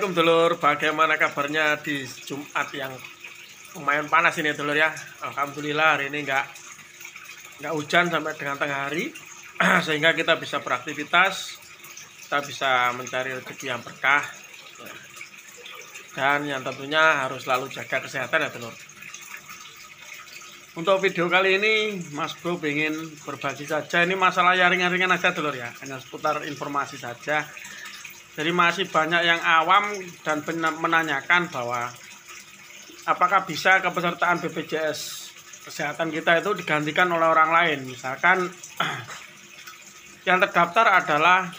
Assalamualaikum dulur, bagaimana kabarnya di Jumat yang lumayan panas ini dulur ya? Alhamdulillah hari ini nggak nggak hujan sampai dengan tengah hari. Sehingga kita bisa beraktivitas kita bisa mencari rezeki yang berkah. Dan yang tentunya harus selalu jaga kesehatan ya dulur. Untuk video kali ini Mas Bro ingin berbagi saja. Ini masalah yang ringan-ringan aja dulur ya. Hanya seputar informasi saja jadi masih banyak yang awam dan menanyakan bahwa apakah bisa kepesertaan BPJS kesehatan kita itu digantikan oleh orang lain. Misalkan yang terdaftar adalah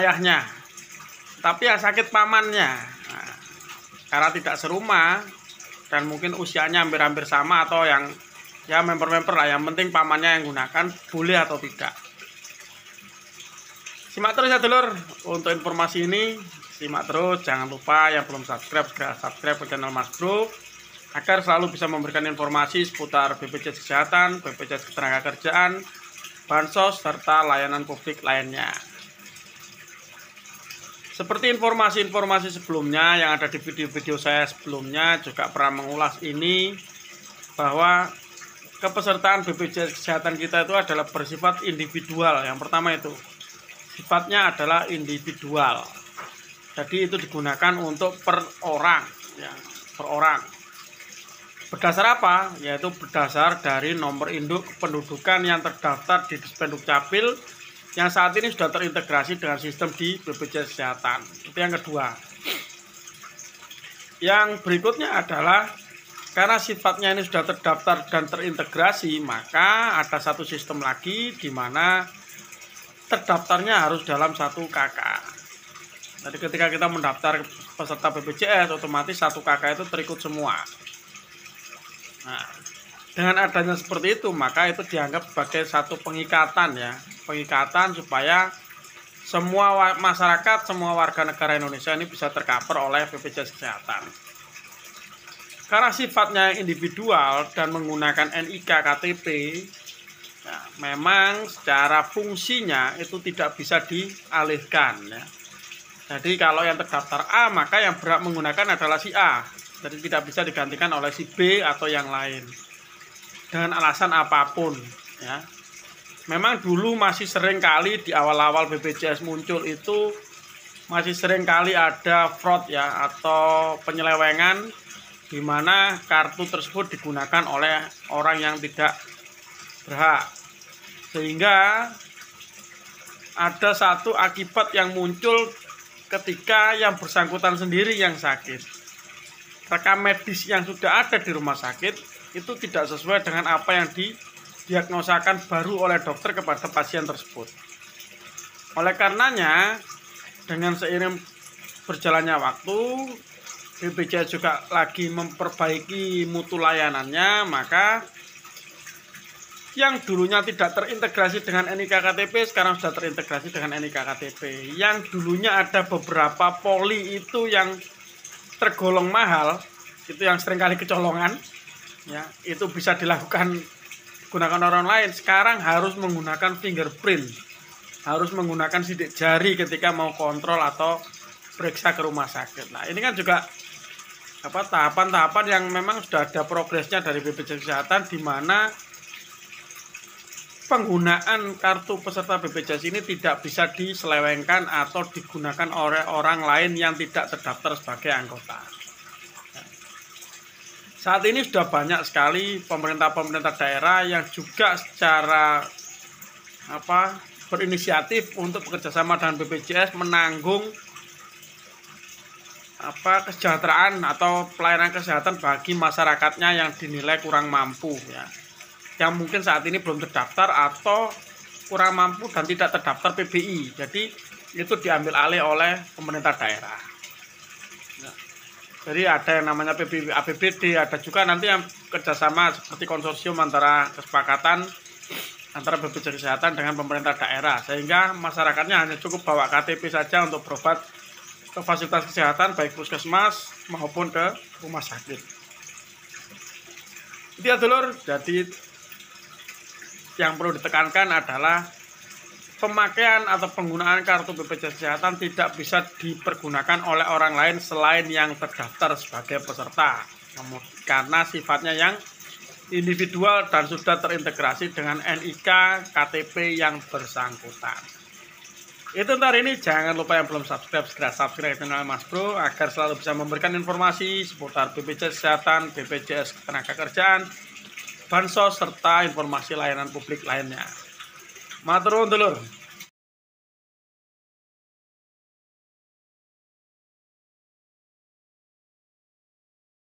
ayahnya, tapi yang sakit pamannya. Nah, karena tidak serumah dan mungkin usianya hampir-hampir sama atau yang ya member-member lah yang penting pamannya yang gunakan boleh atau tidak simak terus ya dulur untuk informasi ini simak terus jangan lupa yang belum subscribe segera subscribe ke channel Mas Bro agar selalu bisa memberikan informasi seputar BPJS Kesehatan, BPJS Ketenagakerjaan, bansos serta layanan publik lainnya. Seperti informasi-informasi sebelumnya yang ada di video-video saya sebelumnya juga pernah mengulas ini bahwa kepesertaan BPJS Kesehatan kita itu adalah bersifat individual. Yang pertama itu sifatnya adalah individual. Jadi itu digunakan untuk per orang, ya, per orang. Berdasar apa? Yaitu berdasar dari nomor induk pendudukan yang terdaftar di Dispenduk Capil yang saat ini sudah terintegrasi dengan sistem di BPJS Kesehatan. Itu yang kedua. Yang berikutnya adalah karena sifatnya ini sudah terdaftar dan terintegrasi, maka ada satu sistem lagi di mana terdaftarnya harus dalam satu KK. Jadi ketika kita mendaftar peserta BPJS, otomatis satu KK itu terikut semua. Nah, dengan adanya seperti itu, maka itu dianggap sebagai satu pengikatan ya, pengikatan supaya semua masyarakat, semua warga negara Indonesia ini bisa tercover oleh BPJS Kesehatan. Karena sifatnya individual dan menggunakan NIK KTP, Ya, memang secara fungsinya itu tidak bisa dialihkan ya. Jadi kalau yang terdaftar A maka yang berhak menggunakan adalah si A. Jadi tidak bisa digantikan oleh si B atau yang lain. Dengan alasan apa pun ya. Memang dulu masih sering kali di awal-awal BPJS muncul itu masih sering kali ada fraud ya atau penyelewengan di mana kartu tersebut digunakan oleh orang yang tidak berhak sehingga ada satu akibat yang muncul ketika yang bersangkutan sendiri yang sakit. Rekam medis yang sudah ada di rumah sakit itu tidak sesuai dengan apa yang didiagnosakan baru oleh dokter kepada pasien tersebut. Oleh karenanya dengan seiring berjalannya waktu BPJS juga lagi memperbaiki mutu layanannya maka yang dulunya tidak terintegrasi dengan NIK KTP sekarang sudah terintegrasi dengan NIK KTP yang dulunya ada beberapa poli itu yang tergolong mahal itu yang sering kali kecolongan ya itu bisa dilakukan gunakan orang lain. Sekarang harus menggunakan fingerprint harus menggunakan sidik jari ketika mau kontrol atau periksa ke rumah sakit. Nah ini kan juga apa tahapan-tahapan yang memang sudah ada progresnya dari BPJS Kesehatan di mana penggunaan kartu peserta BPJS ini tidak bisa diselewengkan atau digunakan oleh orang lain yang tidak terdaftar sebagai anggota. Saat ini sudah banyak sekali pemerintah-pemerintah daerah yang juga secara apa berinisiatif untuk bekerjasama dengan BPJS menanggung apa kesejahteraan atau pelayanan kesehatan bagi masyarakatnya yang dinilai kurang mampu ya yang mungkin saat ini belum terdaftar atau kurang mampu dan tidak terdaftar PBI. Jadi itu diambil alih oleh pemerintah daerah. Ya. Jadi ada yang namanya PBI APBD, ada juga nanti yang kerjasama seperti konsorsium antara kesepakatan antara BPJS Kesehatan dengan pemerintah daerah sehingga masyarakatnya hanya cukup bawa KTP saja untuk berobat ke fasilitas kesehatan baik puskesmas maupun ke rumah sakit. Itu ya dulur, jadi yang perlu ditekankan adalah pemakaian atau penggunaan kartu BPJS Kesehatan tidak bisa dipergunakan oleh orang lain selain yang terdaftar sebagai peserta karena sifatnya yang individual dan sudah terintegrasi dengan NIK KTP yang bersangkutan. Itu ntar ini jangan lupa yang belum subscribe segera subscribe channel Mas Bro agar selalu bisa memberikan informasi seputar BPJS Kesehatan, BPJS Ketenagakerjaan, Bansos serta informasi layanan publik lainnya. Matur dulur.